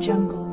Jungle.